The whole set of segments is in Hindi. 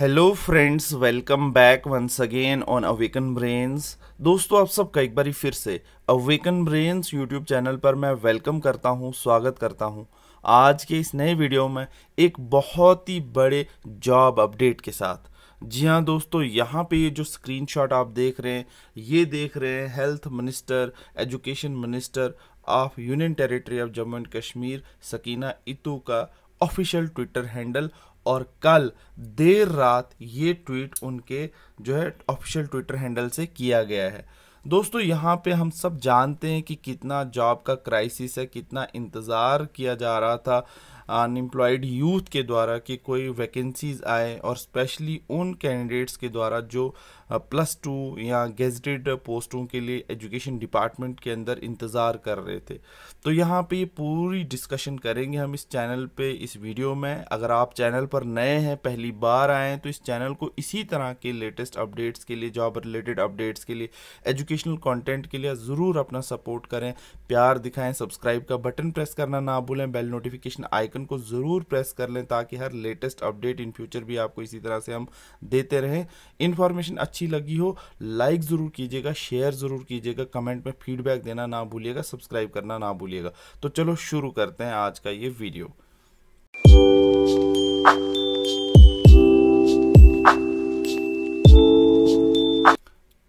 Hello friends welcome back once again on awaken brains दोस्तों, आप सबका एक बारी फिर से अवेकन ब्रेन्स यूट्यूब चैनल पर मैं वेलकम करता हूँ, स्वागत करता हूँ। आज के इस नए वीडियो में एक बहुत ही बड़े जॉब अपडेट के साथ। जी हाँ दोस्तों, यहाँ पे ये जो स्क्रीनशॉट आप देख रहे हैं, ये देख रहे हैं health minister education minister of union territory of Jammu and Kashmir Sakina Itoo का ऑफिशियल ट्विटर हैंडल और कल देर रात ये ट्वीट उनके जो है ऑफिशियल ट्विटर हैंडल से किया गया है। दोस्तों, यहाँ पे हम सब जानते हैं कि कितना जॉब का क्राइसिस है, कितना इंतज़ार किया जा रहा था। अनएम्प्लॉयड यूथ के द्वारा कि कोई वैकेंसीज आए और स्पेशली उन कैंडिडेट्स के द्वारा जो प्लस टू या गेजटेड पोस्टों के लिए एजुकेशन डिपार्टमेंट के अंदर इंतज़ार कर रहे थे। तो यहाँ पे ये पूरी डिस्कशन करेंगे हम इस चैनल पे इस वीडियो में। अगर आप चैनल पर नए हैं, पहली बार आए तो इस चैनल को इसी तरह के लेटेस्ट अपडेट्स के लिए जॉब रिलेटेड अपडेट्स के लिए एजुकेशनल कंटेंट के लिए ज़रूर अपना सपोर्ट करें। प्यार दिखाएँ सब्सक्राइब का बटन प्रेस करना ना भूलें बेल नोटिफिकेशन आइकन को ज़रूर प्रेस कर लें ताकि हर लेटेस्ट अपडेट इन फ्यूचर भी आपको इसी तरह से हम देते रहें। इन्फॉर्मेशन अच्छी लगी हो लाइक ज़रूर कीजिएगा शेयर ज़रूर कीजिएगा कमेंट में फीडबैक देना ना भूलिएगा सब्सक्राइब करना ना भूलिएगा। तो चलो शुरू करते हैं आज का ये वीडियो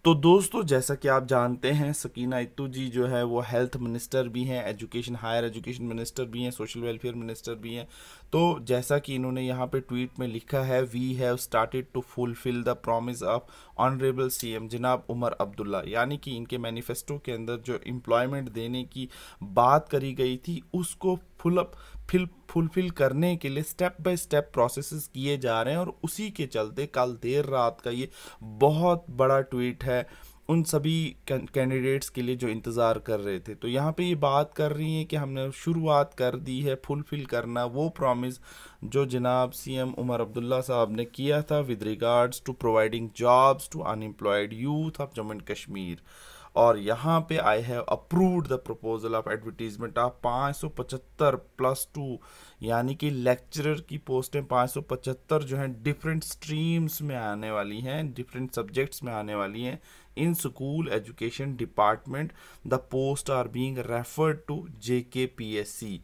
तो दोस्तों, जैसा कि आप जानते हैं, सकीना इत्तू जी जो है, वो हेल्थ मिनिस्टर भी हैं एजुकेशन हायर एजुकेशन मिनिस्टर भी हैं सोशल वेलफेयर मिनिस्टर भी हैं। तो जैसा कि इन्होंने यहाँ पे ट्वीट में लिखा है we have started to fulfil the promise of honourable CM जनाब उमर अब्दुल्ला। यानी कि इनके मैनिफेस्टो के अंदर जो एम्प्लॉयमेंट देने की बात करी गई थी, उसको फुल फिल फुलफिल करने के लिए स्टेप बाय स्टेप प्रोसेस किए जा रहे हैं और उसी के चलते कल देर रात का ये बहुत बड़ा ट्वीट है उन सभी कैंडिडेट्स के लिए जो इंतज़ार कर रहे थे। तो यहाँ पे ये बात कर रही हैं कि हमने शुरुआत कर दी है फुलफिल करना, वो प्रॉमिस जो जनाब सीएम उमर अब्दुल्ला साहब ने किया था with regards to providing jobs to unemployed youth of Jammu and Kashmir और यहाँ पे I have approved the proposal of advertisement of पाँच सौ पचहत्तर प्लस टू यानी कि लेक्चरर की पोस्टें पाँच सौ पचहत्तर जो हैं डिफरेंट स्ट्रीम्स में आने वाली हैं डिफरेंट सब्जेक्ट्स में आने वाली हैं। In school education department the post are being referred to J K P S सी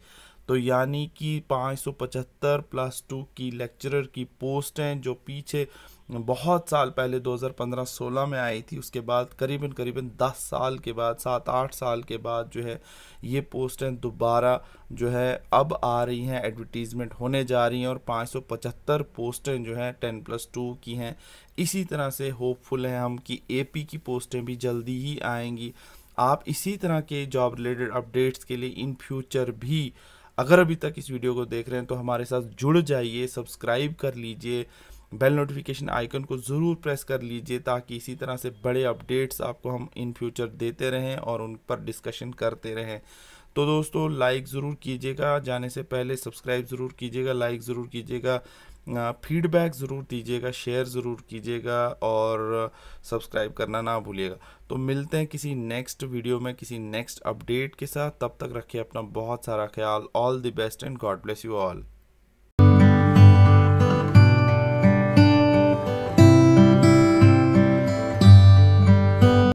तो यानी कि पाँच सौ पचहत्तर प्लस टू की लेक्चरर की पोस्ट हैं, जो पीछे बहुत साल पहले 2015-16 में आई थी, उसके बाद करीबन करीबन 10 साल के बाद, सात, आठ साल के बाद जो है, ये पोस्टें दोबारा जो है, अब आ रही हैं, एडवर्टीज़मेंट होने जा रही हैं और 575 पोस्टें जो हैं 10 प्लस टू की हैं। इसी तरह से होपफुल हैं हम कि एपी की पोस्टें भी जल्दी ही आएँगी। आप इसी तरह के जॉब रिलेटेड अपडेट्स के लिए इन फ्यूचर भी अगर अभी तक इस वीडियो को देख रहे हैं तो हमारे साथ जुड़ जाइए, सब्सक्राइब कर लीजिए, बेल नोटिफिकेशन आइकन को ज़रूर प्रेस कर लीजिए ताकि इसी तरह से बड़े अपडेट्स आपको हम इन फ्यूचर देते रहें और उन पर डिस्कशन करते रहें। तो दोस्तों लाइक ज़रूर कीजिएगा। जाने से पहले सब्सक्राइब ज़रूर कीजिएगा लाइक ज़रूर कीजिएगा फीडबैक ज़रूर दीजिएगा शेयर ज़रूर कीजिएगा और सब्सक्राइब करना ना भूलिएगा। तो मिलते हैं किसी नेक्स्ट वीडियो में, किसी नेक्स्ट अपडेट के साथ। तब तक रखिए अपना बहुत सारा ख्याल। All the best and God bless you all